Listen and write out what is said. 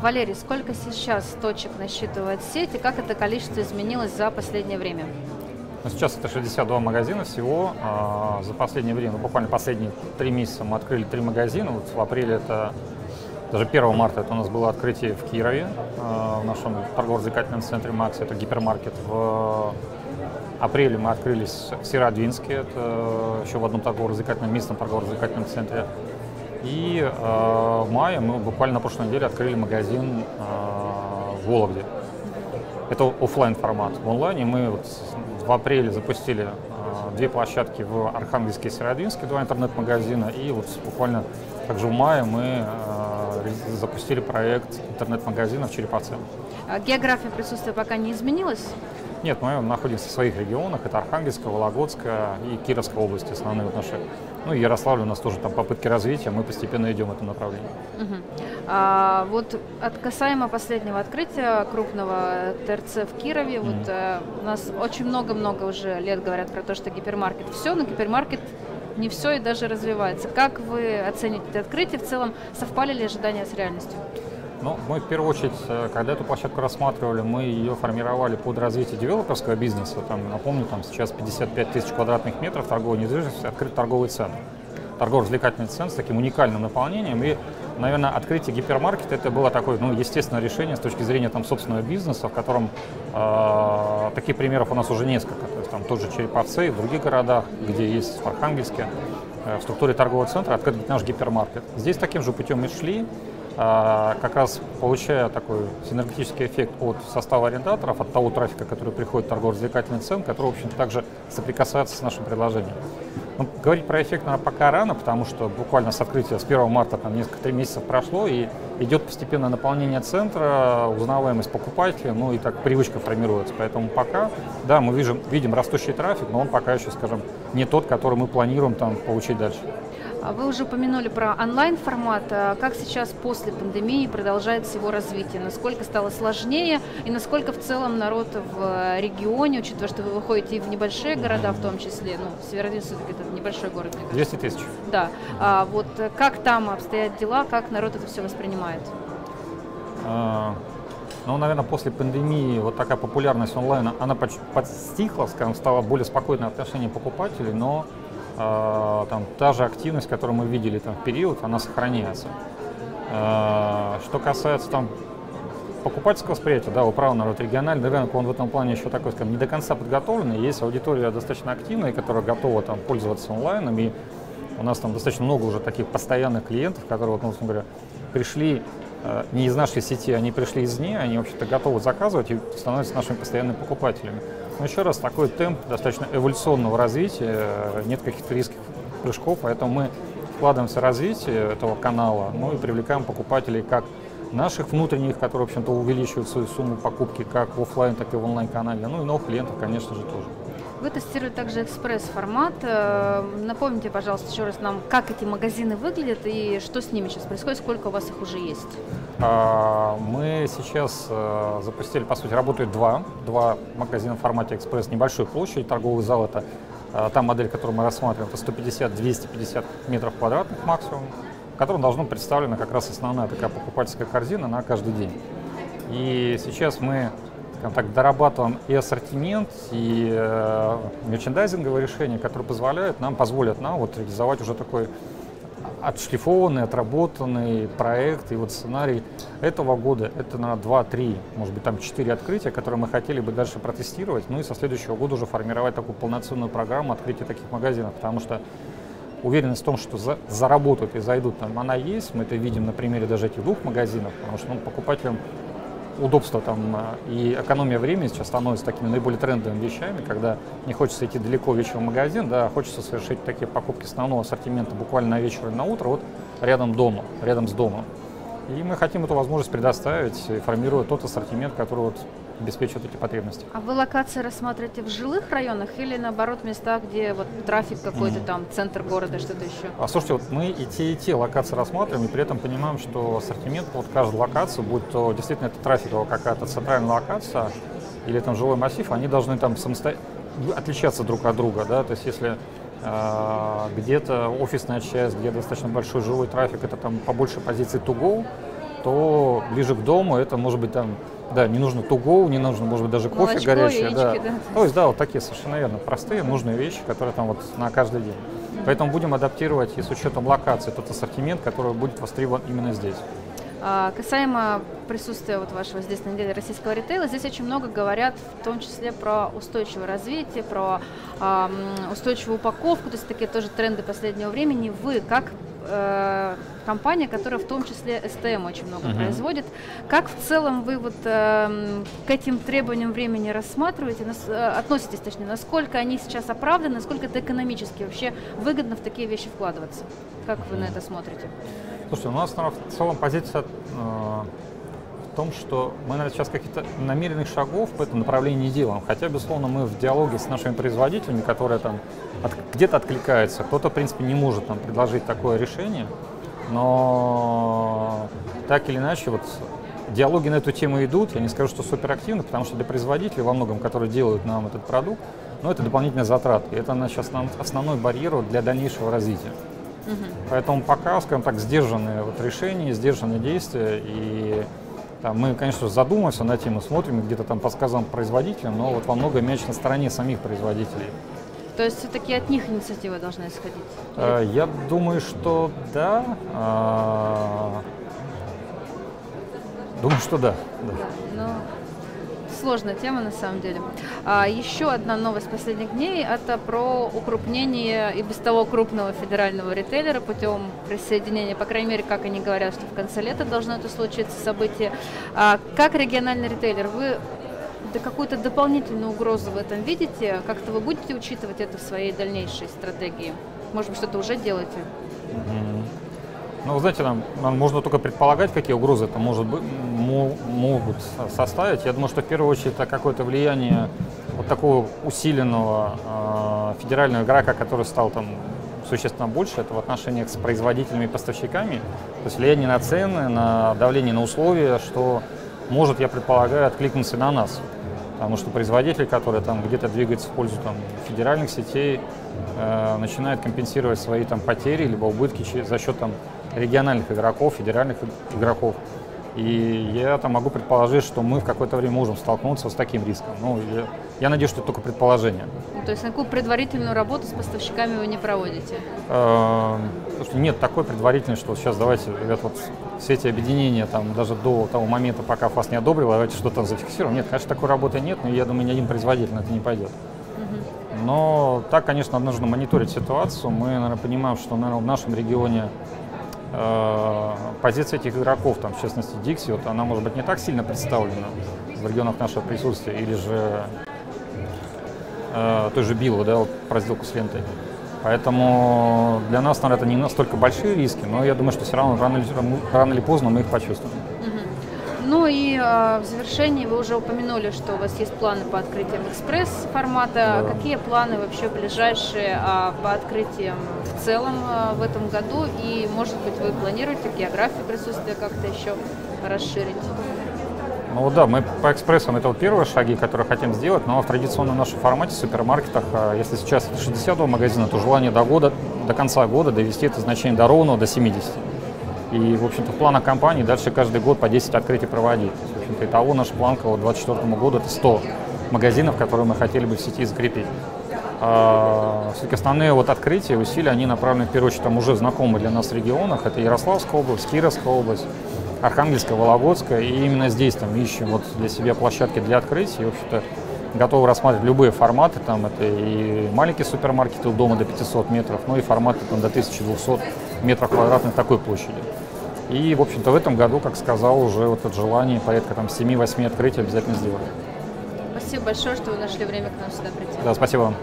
Валерий, сколько сейчас точек насчитывает сеть и как это количество изменилось за последнее время? Ну, сейчас это 62 магазина всего. А, за последнее время, ну, буквально последние три месяца мы открыли три магазина. Вот в апреле это даже 1 марта это у нас было открытие в Кирове, а, в нашем торгово-развлекательном центре «Макс», это гипермаркет. В апреле мы открылись в Северодвинске, это еще в одном торгово-развлекательном, местном торгово-развлекательном центре. И э, в мае мы буквально на прошлой неделе открыли магазин э, в Вологде. Это офлайн формат. В онлайне мы вот в апреле запустили э, две площадки в Архангельске и Северодвинске, два интернет-магазина. И вот буквально также в мае мы э, запустили проект интернет-магазина в Череповце. А география присутствия пока не изменилась? Нет, мы находимся в своих регионах. Это Архангельская, Вологодская и Кировская области основные вот наши. Ну и Ярославль у нас тоже там попытки развития, мы постепенно идем в этом направлении. Угу. А, вот от касаемо последнего открытия крупного ТРЦ в Кирове, mm вот а, у нас очень много-много уже лет говорят про то, что гипермаркет все, но гипермаркет не все и даже развивается. Как вы оцените это открытие? В целом совпали ли ожидания с реальностью? Ну, мы в первую очередь, э, когда эту площадку рассматривали, мы ее формировали под развитие девелоперского бизнеса. Там, напомню, там сейчас 55 тысяч квадратных метров торговой недвижимости, открыт торговый центр. Торгово-развлекательный центр с таким уникальным наполнением. И, наверное, открытие гипермаркета это было такое, ну, естественное решение с точки зрения там, собственного бизнеса, в котором э, таких примеров у нас уже несколько. То есть там тот же Череповцы и в других городах, где есть в Архангельске, э, в структуре торгового центра открыт наш гипермаркет. Здесь таким же путем мы шли. А, как раз получая такой синергетический эффект от состава арендаторов, от того трафика, который приходит в торгово-развлекательный центр, который, в общем-то, также соприкасается с нашим предложением. Ну, говорить про эффект, наверное, пока рано, потому что буквально с открытия, с 1 марта, там несколько три месяцев прошло, и идет постепенное наполнение центра, узнаваемость покупателей, ну и так привычка формируется. Поэтому пока, да, мы видим, видим растущий трафик, но он пока еще, скажем, не тот, который мы планируем там получить дальше. А вы уже упомянули про онлайн-формат. А как сейчас после пандемии продолжается его развитие? Насколько стало сложнее и насколько в целом народ в регионе, учитывая, что вы выходите и в небольшие города в том числе, ну, Северодвинск все-таки это небольшой город, мне кажется. 200 тысяч. Да. А вот как там обстоят дела, как народ это все воспринимает? А, ну, наверное, после пандемии вот такая популярность онлайна, она подстихла, скажем, стало более спокойное отношение покупателей, но там, та же активность, которую мы видели там, в период, она сохраняется. А, что касается там, покупательского восприятия, да, права народ региональный рынок, он в этом плане еще такой, скажем, не до конца подготовленный. Есть аудитория достаточно активная, которая готова там, пользоваться онлайном. И у нас там достаточно много уже таких постоянных клиентов, которые, вот, ну, говоря, пришли не из нашей сети, они пришли из нее, они, вообще-то, готовы заказывать и становятся нашими постоянными покупателями. Но еще раз, такой темп достаточно эволюционного развития, нет каких-то рисков прыжков, поэтому мы вкладываемся в развитие этого канала, ну и привлекаем покупателей как наших внутренних, которые, в общем-то, увеличивают свою сумму покупки как в офлайн, так и в онлайн-канале, ну и новых клиентов, конечно же, тоже. Вы тестируете также экспресс-формат. Э, напомните, пожалуйста, еще раз нам, как эти магазины выглядят и что с ними сейчас происходит, сколько у вас их уже есть? А, мы сейчас э, запустили, по сути, работают два, два магазина в формате экспресс, небольшой площади, торговый зал это э, та модель, которую мы рассматриваем, это 150-250 метров квадратных максимум, в котором должна представлена как раз основная такая покупательская корзина на каждый день. И сейчас мы скажем так, дорабатываем и ассортимент, и э, мерчендайзинговые решения, которые позволяют нам, позволят нам вот реализовать уже такой отшлифованный, отработанный проект и вот сценарий этого года. Это на 2-3, может быть, там 4 открытия, которые мы хотели бы дальше протестировать, ну и со следующего года уже формировать такую полноценную программу открытия таких магазинов, потому что уверенность в том, что за, заработают и зайдут там, она есть. Мы это видим на примере даже этих двух магазинов, потому что ну, покупателям удобство там э, и экономия времени сейчас становятся такими наиболее трендовыми вещами, когда не хочется идти далеко вечером в магазин, да, а хочется совершить такие покупки основного ассортимента буквально на вечер или на утро, вот рядом дома, рядом с домом. И мы хотим эту возможность предоставить, формируя тот ассортимент, который вот обеспечивают эти потребности. А вы локации рассматриваете в жилых районах или наоборот в местах, где вот трафик какой-то mm. там, центр города, что-то еще? А слушайте, вот мы и те, и те локации рассматриваем, и при этом понимаем, что ассортимент под каждую локацию, будь то действительно это трафиковая какая-то центральная локация или там жилой массив, они должны там самостоятельно отличаться друг от друга, да, то есть если э, где-то офисная часть, где достаточно большой жилой трафик, это там побольше позиций to go, то ближе к дому это может быть там, да, не нужно тугоу, не нужно, может быть, даже кофе Молочко, горячее. яички, да. да. То есть, да, вот такие совершенно верно, простые, нужные вещи, которые там вот на каждый день. Поэтому будем адаптировать и с учетом локации тот ассортимент, который будет востребован именно здесь. А, Касаемо присутствия вот вашего здесь на неделе российского ритейла, здесь очень много говорят, в том числе про устойчивое развитие, про а, м, устойчивую упаковку, то есть такие тоже тренды последнего времени. Вы как э, компания, которая в том числе STM очень много Мгм. производит, как в целом вы вот эм, к этим требованиям времени рассматриваете, нас- э, относитесь, точнее, насколько они сейчас оправданы, насколько это экономически вообще выгодно в такие вещи вкладываться? Как вы на это смотрите? Слушайте, у нас наверное, в целом позиция э, в том, что мы, наверное, сейчас каких-то намеренных шагов в этом направлении не делаем. Хотя, безусловно, мы в диалоге с нашими производителями, которые там от- где-то откликаются, кто-то, в принципе, не может нам предложить такое решение, но так или иначе, вот диалоги на эту тему идут. Я не скажу, что суперактивно, потому что для производителей во многом, которые делают нам этот продукт, ну, это дополнительные затраты. И это наш основ- основной барьер для дальнейшего развития. Поэтому пока, скажем так, сдержанные вот решения, сдержанные действия. И там, мы, конечно, задумываемся над тем, и смотрим где-то там по сказам производителям, но вот во многом мяч на стороне самих производителей. То есть все-таки от них инициатива должна исходить? Э, Я думаю, что да. А, Думаю, что да. да. Да, ну, сложная тема на самом деле. А, еще одна новость последних дней – это про укрупнение и без того крупного федерального ритейлера путем присоединения, по крайней мере, как они говорят, что в конце лета должно это случиться событие. А, как региональный ритейлер, вы да какую-то дополнительную угрозу в этом видите? Как-то вы будете учитывать это в своей дальнейшей стратегии? Может быть, что-то уже делаете? Мгм. Ну, вы знаете, нам, нам можно только предполагать, какие угрозы это может быть, мо- могут со- составить. Я думаю, что в первую очередь это какое-то влияние вот такого усиленного э, федерального игрока, который стал там существенно больше, это в отношениях с производителями и поставщиками. То есть влияние на цены, на давление на условия, что может, я предполагаю, откликнуться на нас. Потому что производитель, который там где-то двигается в пользу там, федеральных сетей, э, начинает компенсировать свои там потери либо убытки за счет там региональных игроков, федеральных игроков. И я там могу предположить, что мы в какое-то время можем столкнуться с таким риском. Ну, я, я надеюсь, что это только предположение. Ну, То есть какую предварительную работу с поставщиками вы не проводите? Э, потому что нет такой предварительной, что сейчас давайте, ребят, вот все эти объединения там даже до того момента, пока ФАС не одобрил, давайте что-то зафиксируем. Нет, конечно, такой работы нет, но я думаю, ни один производитель на это не пойдет. Но так, конечно, нужно мониторить ситуацию. Мы, наверное, понимаем, что, наверное, в нашем регионе э, позиция этих игроков, там, в частности, Dixie, вот, она может быть не так сильно представлена в регионах нашего присутствия, или же э, той же Билла, да, вот, про сделку с лентой. Поэтому для нас, наверное, это не настолько большие риски, но я думаю, что все равно рано рано или поздно мы их почувствуем. Ну и э, в завершении вы уже упомянули, что у вас есть планы по открытиям экспресс-формата. Да. Какие планы вообще ближайшие а, по открытиям в целом а, в этом году? И, может быть, вы планируете географию присутствия как-то еще расширить? Ну да, мы по экспрессам это вот первые шаги, которые хотим сделать, но в традиционном нашем формате в супермаркетах, а, если сейчас это 62 магазина, то желание до года, до конца года довести это значение до ровного, до 70. И, в общем-то, в планах компании дальше каждый год по 10 открытий проводить. В общем-то, итого наша планка вот 2024 году это 100 магазинов, которые мы хотели бы в сети закрепить. А, Все-таки основные вот открытия, усилия, они направлены в первую очередь там уже знакомые для нас регионах. Это Ярославская область, Кировская область, Архангельская, Вологодская. И именно здесь там ищем вот для себя площадки для открытий. И, в общем-то, готовы рассматривать любые форматы. Там это и маленькие супермаркеты у дома до 500 метров, ну и форматы там, до 1200 метров квадратных такой площади. И, в общем-то, в этом году, как сказал, уже вот это желание порядка там 7-8 открытий обязательно сделать. Спасибо большое, что вы нашли время к нам сюда прийти. Да, спасибо вам.